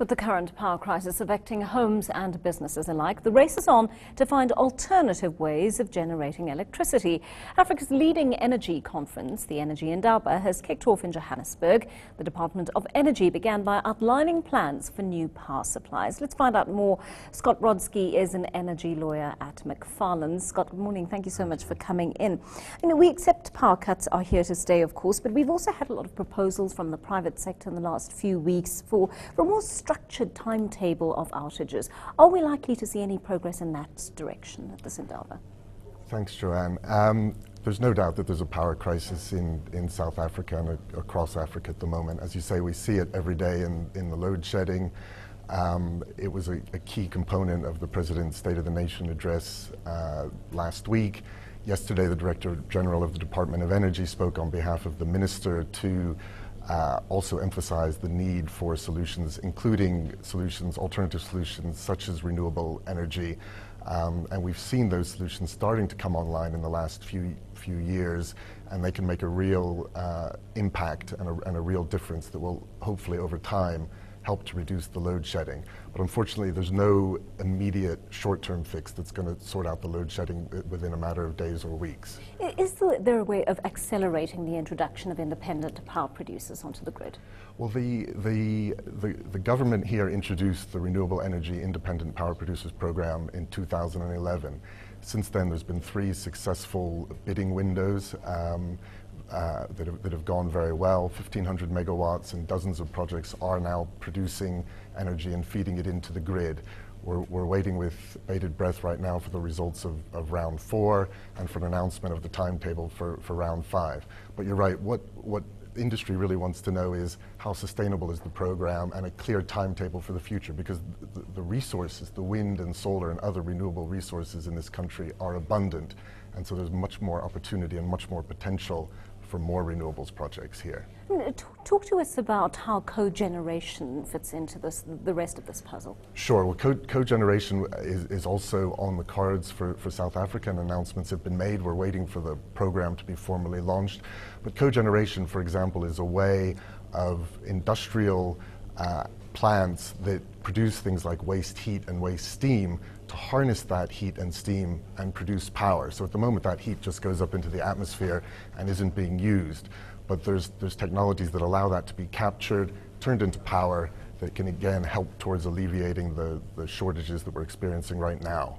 With the current power crisis affecting homes and businesses alike, the race is on to find alternative ways of generating electricity. Africa's leading energy conference, the Energy Indaba, has kicked off in Johannesburg. The Department of Energy began by outlining plans for new power supplies. Let's find out more. Scott Brodsky is an energy lawyer at Macfarlane. Scott, good morning. Thank you so much for coming in. You know, we accept power cuts are here to stay, of course, but we've also had a lot of proposals from the private sector in the last few weeks for, for more structured timetable of outages. Are we likely to see any progress in that direction at the Indaba? Thanks, Joanne. Um, there's no doubt that there's a power crisis in, in South Africa and across Africa at the moment. As you say, we see it every day in, in the load shedding. Um, it was a, a, key component of the President's State of the Nation address uh, last week. Yesterday, the Director General of the Department of Energy spoke on behalf of the Minister to uh, also emphasize the need for solutions, including solutions, alternative solutions such as renewable energy. Um, and we've seen those solutions starting to come online in the last few few years, and they can make a real uh, impact and a, and a real difference that will hopefully over time help to reduce the load shedding. But unfortunately, there's no immediate short-term fix that's going to sort out the load shedding within a matter of days or weeks. Is there a way of accelerating the introduction of independent power producers onto the grid? Well, the, the, the, the government here introduced the Renewable Energy Independent Power Producers Program in 2011. Since then, there's been three successful bidding windows. Um, uh, that, have, that have gone very well. 1,500 megawatts and dozens of projects are now producing energy and feeding it into the grid. We're, we're waiting with bated breath right now for the results of, of, round four and for an announcement of the timetable for, for round five. But you're right, what, what industry really wants to know is how sustainable is the program and a clear timetable for the future because the, the resources, the wind and solar and other renewable resources in this country are abundant. And so there's much more opportunity and much more potential for more renewables projects here. Talk to us about how cogeneration fits into this, the rest of this puzzle. Sure. Well, co- cogeneration is, is also on the cards for, for South Africa, and announcements have been made. We're waiting for the program to be formally launched. But cogeneration, for example, is a way of industrial uh, plants that produce things like waste heat and waste steam to harness that heat and steam and produce power. So at the moment, that heat just goes up into the atmosphere and isn't being used. But there's, there's technologies that allow that to be captured, turned into power, that can again help towards alleviating the, the shortages that we're experiencing right now.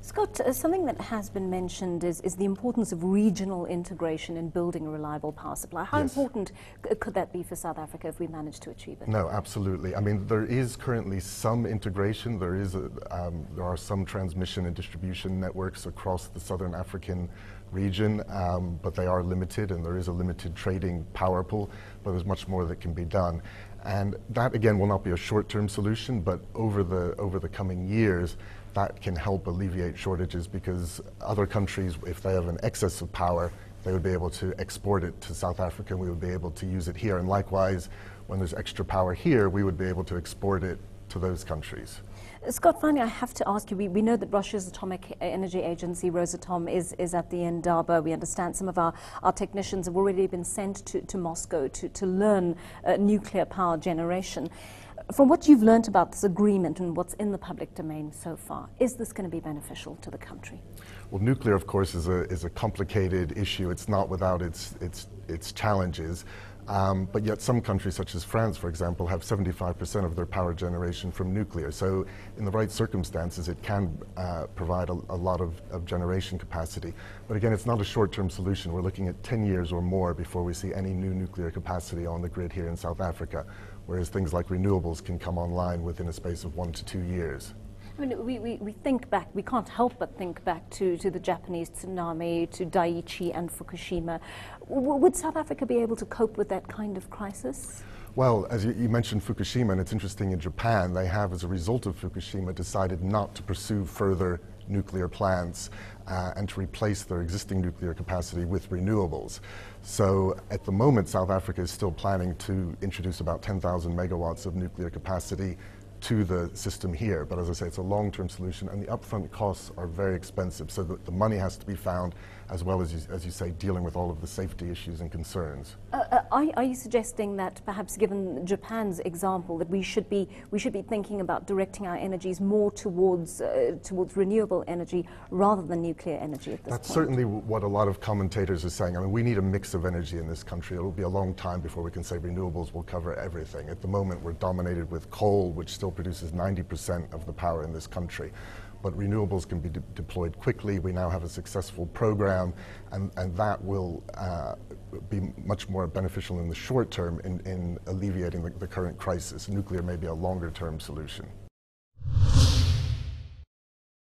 Scott, uh, something that has been mentioned is, is the importance of regional integration in building a reliable power supply. How yes. important could that be for South Africa if we manage to achieve it? No, absolutely. I mean, there is currently some integration. There is a, um, there are some transmission and distribution networks across the Southern African region, um, but they are limited, and there is a limited trading power pool. But there's much more that can be done. And that again will not be a short-term solution, but over the over the coming years, that can help alleviate shortages because other countries, if they have an excess of power, they would be able to export it to South Africa and we would be able to use it here. And likewise, when there's extra power here, we would be able to export it to those countries. Scott, finally, I have to ask you, we, we know that Russia's Atomic Energy Agency, Rosatom, is, is at the end. Indaba. We understand some of our, our technicians have already been sent to, to Moscow to, to learn uh, nuclear power generation. From what you've learned about this agreement and what's in the public domain so far, is this going to be beneficial to the country? Well, nuclear, of course, is a, is a complicated issue. It's not without its, its, its challenges. Um, but yet some countries, such as France, for example, have 75% of their power generation from nuclear. So in the right circumstances, it can uh, provide a, a lot of, of, generation capacity. But again, it's not a short-term solution. We're looking at 10 years or more before we see any new nuclear capacity on the grid here in South Africa, whereas things like renewables can come online within a space of one to two years. I mean, we, we, we think back, we can't help but think back to, to the Japanese tsunami, to Daiichi and Fukushima. W would South Africa be able to cope with that kind of crisis? Well, as you, you, mentioned Fukushima, and it's interesting in Japan, they have, as a result of Fukushima, decided not to pursue further nuclear plants uh, and to replace their existing nuclear capacity with renewables. So at the moment, South Africa is still planning to introduce about 10,000 megawatts of nuclear capacity to the system here. But as I say, it's a long-term solution, and the upfront costs are very expensive. So the, the money has to be found, as well as, you, as you say, dealing with all of the safety issues and concerns. Uh, uh, are, are, you suggesting that perhaps given Japan's example that we should be, we should be thinking about directing our energies more towards, uh, towards renewable energy rather than nuclear energy at this point? That's point? certainly what a lot of commentators are saying. I mean, we need a mix of energy in this country. It'll be a long time before we can say renewables will cover everything. At the moment, we're dominated with coal, which still produces 90% of the power in this country but renewables can be de deployed quickly. We now have a successful program, and, and that will uh, be much more beneficial in the short term in, in alleviating the, the current crisis. Nuclear may be a longer term solution.